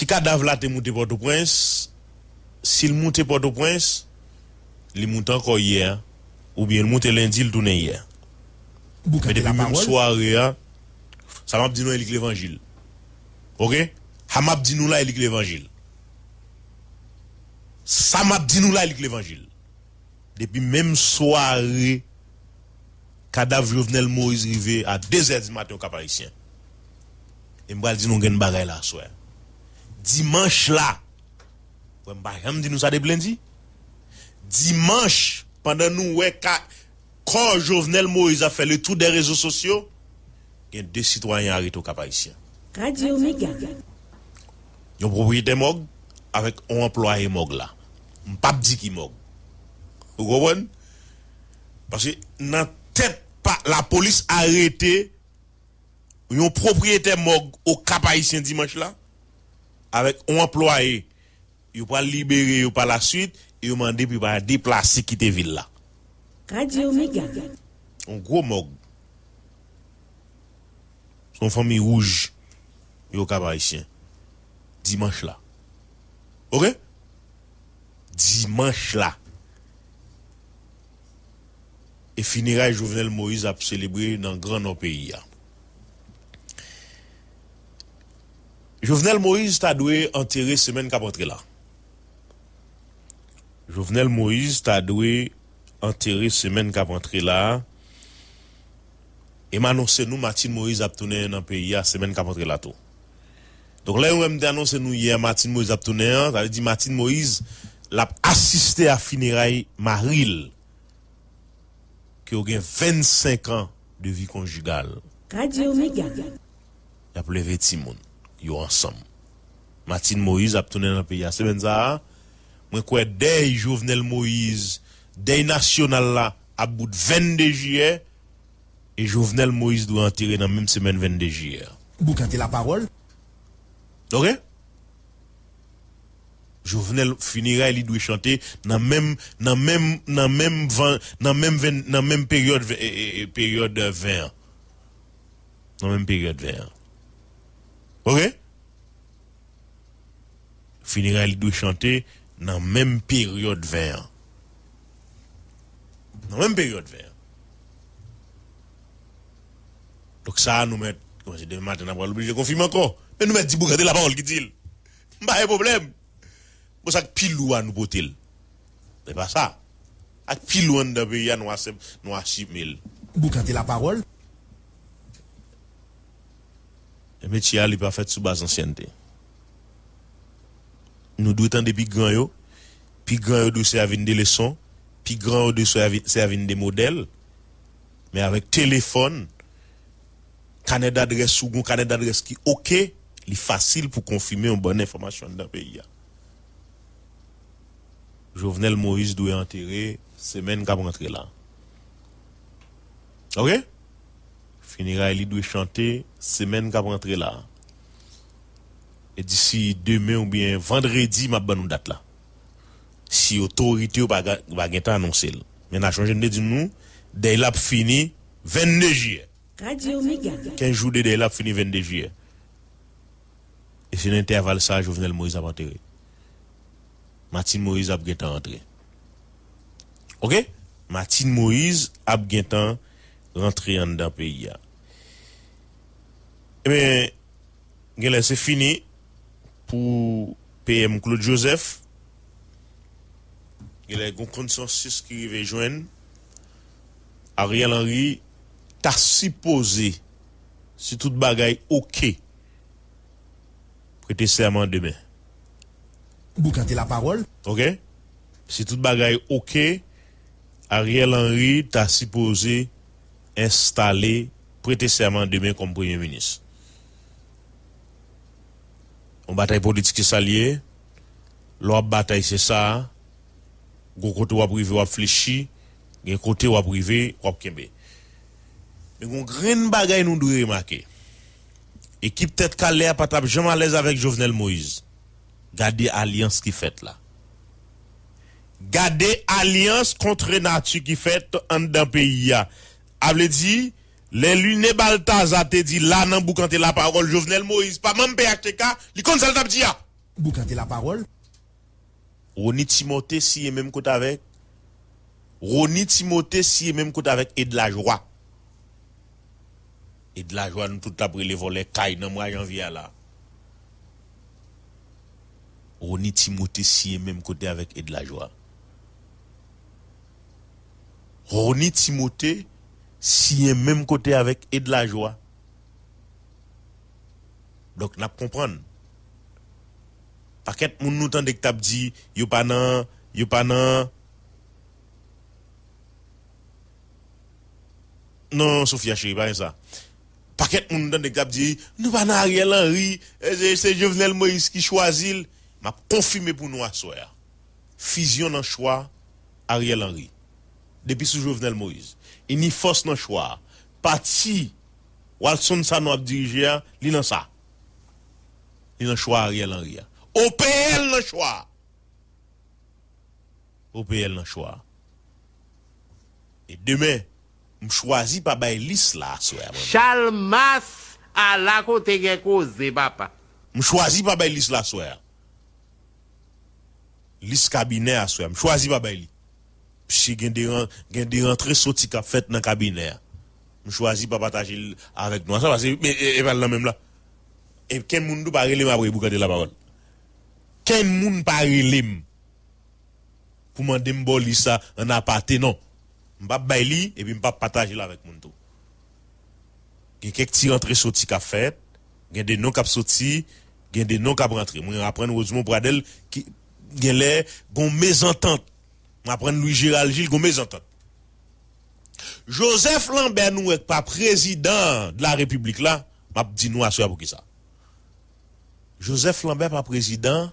Si kadav la te mouti Port-au-Prince, si l mouti Port-au-Prince, li mouti anko yè, ou bien l mouti lendi l tounen yè. Mè depi mèm soare ya, sa map di nou elik l'Evangil. Ok? Ha map di nou la elik l'Evangil. Sa map di nou la elik l'Evangil. Depi mèm soare, kadav Jovenel Moïse rive a 2h di matin ou kaparisyen. E mbal di nou gen bagay la soare. Dimanche là. M'bral dit nous ça de blendi. Dimanche, pendant nous quand Jovenel Moïse a fait le tour des réseaux sociaux, il y a deux citoyens arrêtés au Cap Haïtien. Radio Méga. Un propriétaire mog avec un employé mog là. M'pas dit qui mog. Vous comprenez? Parce que dans tête pas la police a arrêté un propriétaire mog au Cap Haïtien dimanche là avec un employé. Il pas libéré par la suite, il demandé puis pas déplacer quitter ville là. Radio Méga. Un gros mog. Son famille rouge yo Cap Haïtien dimanche là. OK? Dimanche là. Et finira Jovenel Moïse a célébré dans grand nos pays. Jovenel Moïse ta dwe enterre semen kap entre la. Jovenel Moïse ta dwe enterre semen kap entre la. E man anonsen nou Matin Moïse ap tounen nan peyi a semen kap entre la tou. Donk lè yon mèm te anonsen nou yè Matin Moïse ap tounen an, ta lè di Matin Moïse l'ap asiste a finiray Maril ki ou gen 25 an de vi konjugal. Radyo Mega. Yap leve ti moun. Yo ensemble. Martine Moïse a tourné dans le pays à semaine ça. Moi quoi dès Jovenel Moïse, dès national là à bout de 22 juillet et Jovenel Moïse doit enterrer dans la même semaine 22 juillet. Boucan de la parole? OK? Jovenel finira il doit chanter dans même dans même dans même dans même dans même période eh, eh, eh, période 20 ans. Dans même période 20 ans. OK? Finira il doit chanter dans même période 20 ans. Dans même période 20 ans. Donc ça nous met comme c'est demain matin on va l'obliger confirmer encore. Mais nous mettre 10 boucans de la parole qui dit. Pas de problème. Pour ça pile loin nous. C'est pas ça. Ak pile le pays nous de la parole. Le métier il pas fait sous base ancienneté. Nous devons attendre depuis grand yo, puis grand doit servir des leçons, puis grand doit servir des modèles. Mais avec téléphone, carnet d'adresse ou un carnet d'adresse qui OK, il est facile pour confirmer une bonne information dans le pays. Jovenel Moïse doit enterrer semaine qu'a rentré là. OK? Finira il doit chanter semaine qu'a rentré là. Et d'ici demain ou bien vendredi m'a nous date là. Si autorité ou pas temps annoncer. Mais n'a changé de dire nous dès l'a fini 22 juillet. Radio Méga. 15 jours de dès l'a fini 22 juillet. Et c'est l'intervalle ça Jovenel Moïse a enterré. Martine Moïse a entré. OK? Martine Moïse a bien rentre an dan peyi ya. Eh e men, gen lè se fini pou PM Claude Joseph. Gen lè kon konsensus ki rive jwen. Ariel Henry ta sipose si tout bagay ok prete serman demen. Boukante la parol. Ok. Si tout bagay ok Ariel Henry ta sipose installer, prêter serment demain comme Premier ministre. On bataille politique qui s'allie, l'autre bataille c'est ça, gros côté ou privé ou fléchi, gen côté ou privé ou kembe. Mais gon grain bagaille nous doit remarquer. Équipe tête calée pas tap jamais à l'aise avec Jovenel Moïse. Gardez alliance qui fait là. Gardez alliance contre nature qui fait en dans pays Able di, le lune Baltaza te di la nan boukante la parol, Jovenel Moïse, pa man PHTK, li kon sal tap di ya. Boukante la parol? Roni Timote si e menm kout avek. Roni Timote si e menm kout avek e de la jwa. E de la jwa nou tout apre le vole kay nan mwa janvya la. Roni Timote si e menm kout avek e de la jwa. Roni Timote si même côté avec et de la joie. Donc, n'a comprendre. Paquet moun nou tande que tap dit, yo pas nan, pas nan. Non, Sophia chérie, pas ça. Paquet moun nou tande que tap dit, nous pas nan Ariel Henry, eh, c'est Jovenel Moïse qui choisit. M'a confirmé pour nous à soir. Fusion dans choix Ariel Henry. Depuis sous Jovenel Moïse. Il ni force dans choix. Parti Walson ça nous a dirigé, li nan ça. Li nan choix Ariel Henry. OPL nan choix. OPL nan choix. Et demain, je choisis pas bay liste là, soir. Charles Mas à la côté gen cause, papa. Je choisis pas bay liste là, soir. Liste cabinet à soir. Je choisis pas bay li. Si gen des fait dans cabinet. Je choisis pas partager avec nous. Ça et, pas là même là. Et quel monde pas pour garder la parole. Monde pas relé pour demander ça en non. Et puis m'pa partager là avec moun tout. Gen quelques petits rentrées sorties qu'a fait, gen des noms qu'a sorti, gen des noms qu'a rentré. Moi Pradel qui gen les gon mésentente. M'apprendre Louis Gérald Gilles gon mésentente. Joseph Lambert nous pas président de la République là, m'a dit nous à pour qui ça. Joseph Lambert pas président,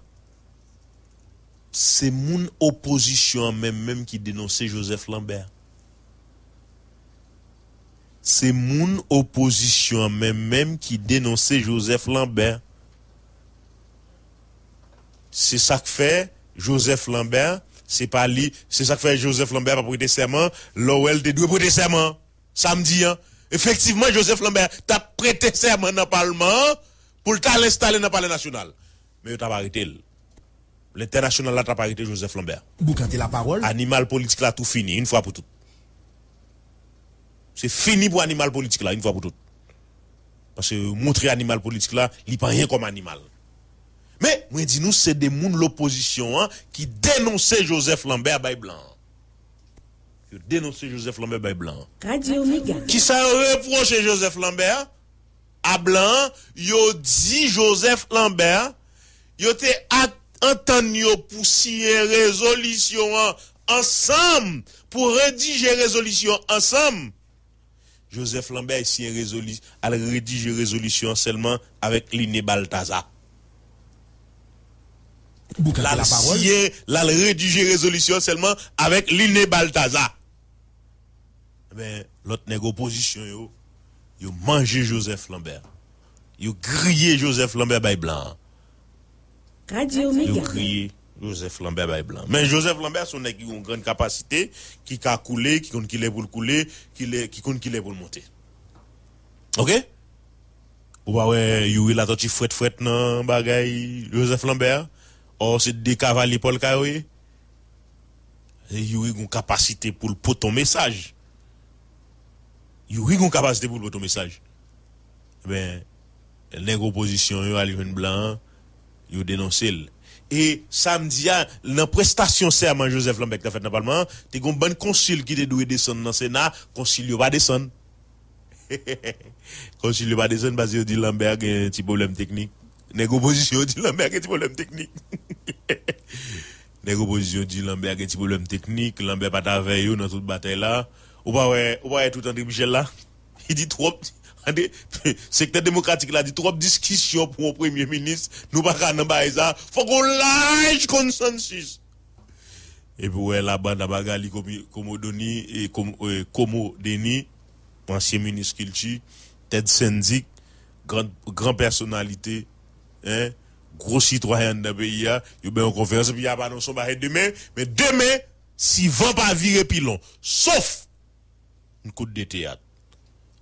c'est mon opposition même même qui dénonçait Joseph Lambert. C'est mon opposition même même qui dénonçait Joseph Lambert. C'est ça que fait Joseph Lambert, c'est pas lui, c'est ça que fait Joseph Lambert pas prêter serment, Lowell te doit prêter serment samedi hein. Effectivement Joseph Lambert t'a prêté serment dans le parlement pour t'a l'installer dans le palais national. Mais il t'a pas arrêté. L'international là t'a pas arrêté Joseph Lambert. Boucanté la parole? Animal politique là tout fini une fois pour toutes. C'est fini pour animal politique là une fois pour toutes. Parce que montrer animal politique là, il pas rien comme animal. Mais moi dis nous c'est des moun l'opposition hein, qui dénonçaient Joseph Lambert bay blanc. Qui dénonçaient Joseph Lambert bay blanc. Radio Méga. Qui ça reproche Joseph Lambert? À blanc, yo dit Joseph Lambert, yo te entendu pour signer résolution hein, ensemble pour rédiger résolution ensemble. Joseph Lambert ici a résolu- a rédigé résolution seulement avec Liné Balthazar. La la parole. la rédigé résolution seulement avec Liné Balthazar. Ben, l'autre nèg opposition yo, yo mangé Joseph Lambert. Yo grillé Joseph Lambert bay blanc. Radio Yo grillé Joseph Lambert bay blanc. Mais Joseph Lambert son nèg qui a une grande capacité, qui a coulé, qui compte qu'il est pour le couler, qui est qui compte qu'il est pour le monter. OK? Ou pas ouais, yo la toti fouet fouet nan bagay Joseph Lambert. Or c'est des cavaliers Paul Kayoye. Et yo une capacité pour le ton message. Yo une capacité pour le ton message. Ben nèg opposition yo ali ven blanc, yo dénoncé l. Et samedi a, dans prestation serment Joseph Lambert qui a fait dans le parlement, t'es gon bon consul qui doit descendre dans le Sénat, consul yo pas descendre. Consul yo pas descendre parce yo dit Lambert a un petit problème technique. Nèg opposition dit Lambert a un problème technique. Nèg opposition dit Lambert a un problème technique, Lambert pas avec yo dans toute bataille là. Ou pas ouais, ou pas tout André Michel là. Il dit trop secteur démocratique là dit trop discussion pour un premier ministre, nous pas qu'à bail ça, faut qu'on large consensus. Et puis ouais la bande à Bagali Komodoni et euh, Komo Deni, ancien ministre culture, tête syndic, grande grand personnalité, hein, gros citoyen de pays, il y a une conférence, puis il y a pas non demain, mais demain, si vent pas virer pilon, sauf une côte de théâtre,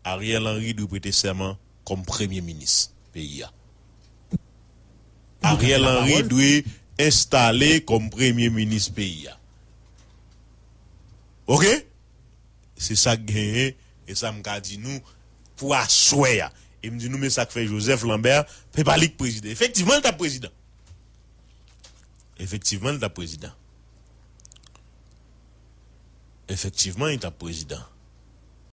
Ariel Henry doit prêter serment comme premier ministre pays. Ariel Henry doit installer comme premier ministre pays. Ok? C'est ça que et ça me dit nous, pour assurer. Et me dit nous mais ça fait Joseph Lambert, le président. Effectivement, il est président. Effectivement, il est président. Effectivement, il est président.